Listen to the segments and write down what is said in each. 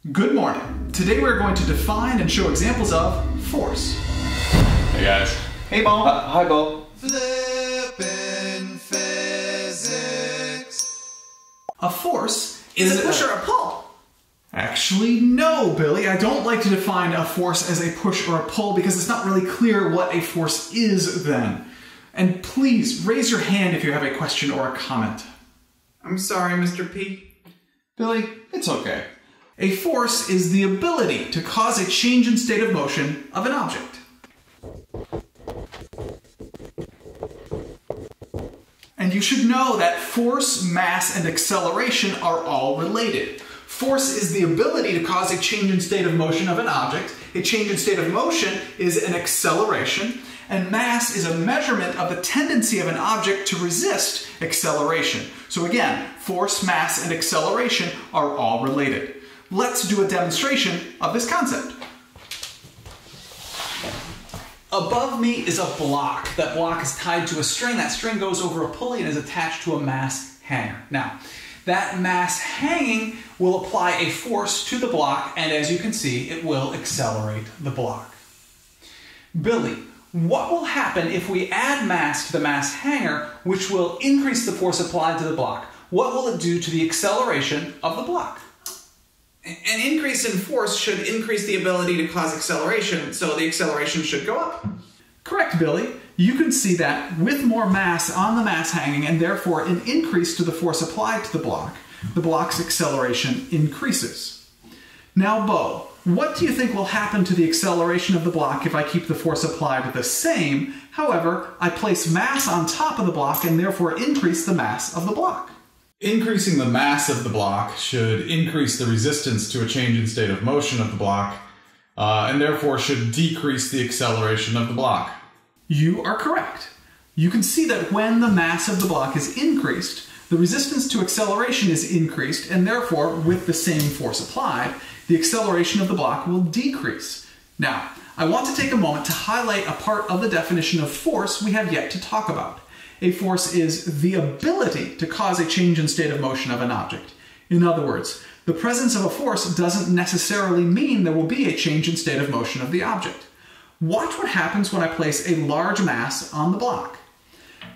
Good morning. Today we're going to define and show examples of force. Hey guys. Hey, Bo. Uh, hi, Bo. Flippin' physics. A force Is is a push or a pull? Actually, no, Billy. I don't like to define a force as a push or a pull because it's not really clear what a force is then. And please raise your hand if you have a question or a comment. I'm sorry, Mr. P. Billy, it's okay. A force is the ability to cause a change in state of motion of an object. And you should know that force, mass, and acceleration are all related. Force is the ability to cause a change in state of motion of an object. A change in state of motion is an acceleration. And mass is a measurement of the tendency of an object to resist acceleration. So again, force, mass, and acceleration are all related. Let's do a demonstration of this concept. Above me is a block. That block is tied to a string. That string goes over a pulley and is attached to a mass hanger. Now, that mass hanging will apply a force to the block, and as you can see, it will accelerate the block. Billy, what will happen if we add mass to the mass hanger, which will increase the force applied to the block? What will it do to the acceleration of the block? An increase in force should increase the ability to cause acceleration, so the acceleration should go up. Correct, Billy. You can see that with more mass on the mass hanger and therefore an increase to the force applied to the block, the block's acceleration increases. Now, Bo, what do you think will happen to the acceleration of the block if I keep the force applied the same? However, I place mass on top of the block and therefore increase the mass of the block. Increasing the mass of the block should increase the resistance to a change in state of motion of the block, uh, and therefore should decrease the acceleration of the block. You are correct. You can see that when the mass of the block is increased, the resistance to acceleration is increased, and therefore, with the same force applied, the acceleration of the block will decrease. Now, I want to take a moment to highlight a part of the definition of force we have yet to talk about. A force is the ability to cause a change in state of motion of an object. In other words, the presence of a force doesn't necessarily mean there will be a change in state of motion of the object. Watch what happens when I place a large mass on the block.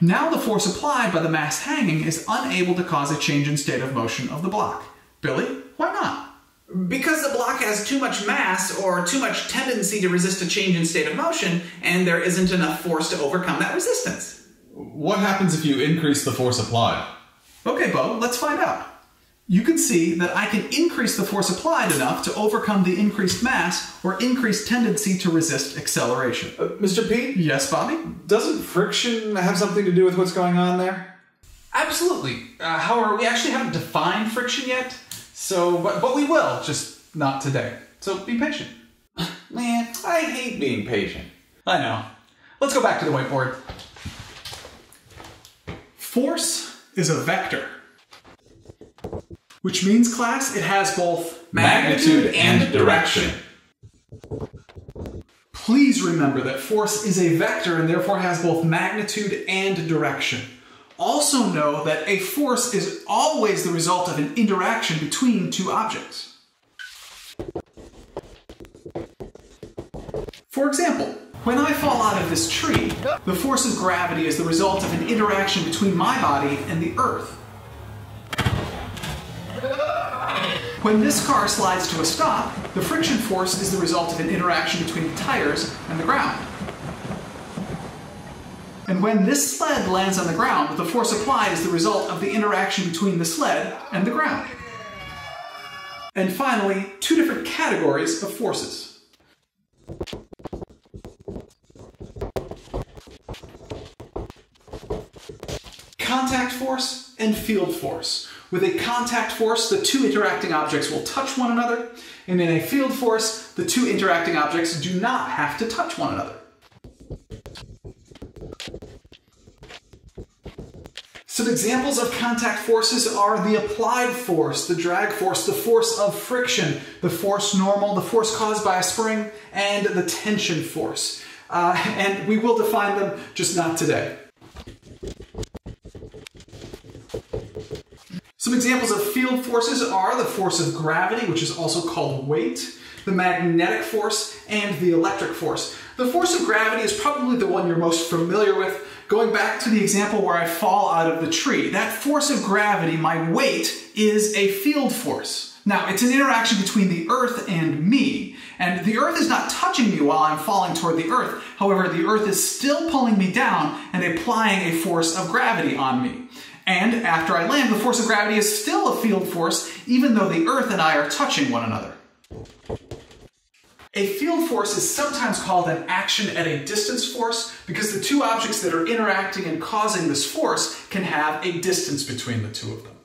Now the force applied by the mass hanging is unable to cause a change in state of motion of the block. Billy, why not? Because the block has too much mass or too much tendency to resist a change in state of motion, and there isn't enough force to overcome that resistance. What happens if you increase the force applied? Okay, Bo, let's find out. You can see that I can increase the force applied enough to overcome the increased mass or increased tendency to resist acceleration. Uh, Mr. P, Yes, Bobby? doesn't friction have something to do with what's going on there? Absolutely. Uh, however, we actually haven't defined friction yet, so but, but we will, just not today. So be patient. Man, I hate being patient. I know. Let's go back to the whiteboard. Force is a vector. Which means, class, it has both Magnitude and direction. Please remember that force is a vector and therefore has both magnitude and direction. Also know that a force is always the result of an interaction between two objects. For example, when I fall out of this tree, the force of gravity is the result of an interaction between my body and the earth. When this car slides to a stop, the friction force is the result of an interaction between the tires and the ground. And when this sled lands on the ground, the force applied is the result of the interaction between the sled and the ground. And finally, two different categories of forces. Contact force and field force. With a contact force, the two interacting objects will touch one another, and in a field force, the two interacting objects do not have to touch one another. Some examples of contact forces are the applied force, the drag force, the force of friction, the force normal, the force caused by a spring, and the tension force. Uh, and we will define them, just not today. Some examples of field forces are the force of gravity, which is also called weight, the magnetic force, and the electric force. The force of gravity is probably the one you're most familiar with. Going back to the example where I fall out of the tree, that force of gravity, my weight, is a field force. Now, it's an interaction between the Earth and me, and the Earth is not touching me while I'm falling toward the Earth. However, the Earth is still pulling me down and applying a force of gravity on me. And after I land, the force of gravity is still a field force, even though the Earth and I are touching one another. A field force is sometimes called an action at a distance force because the two objects that are interacting and causing this force can have a distance between the two of them.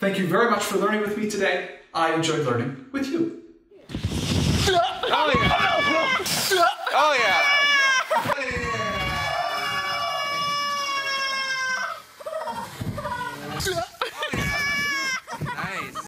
Thank you very much for learning with me today. I enjoyed learning with you. Oh.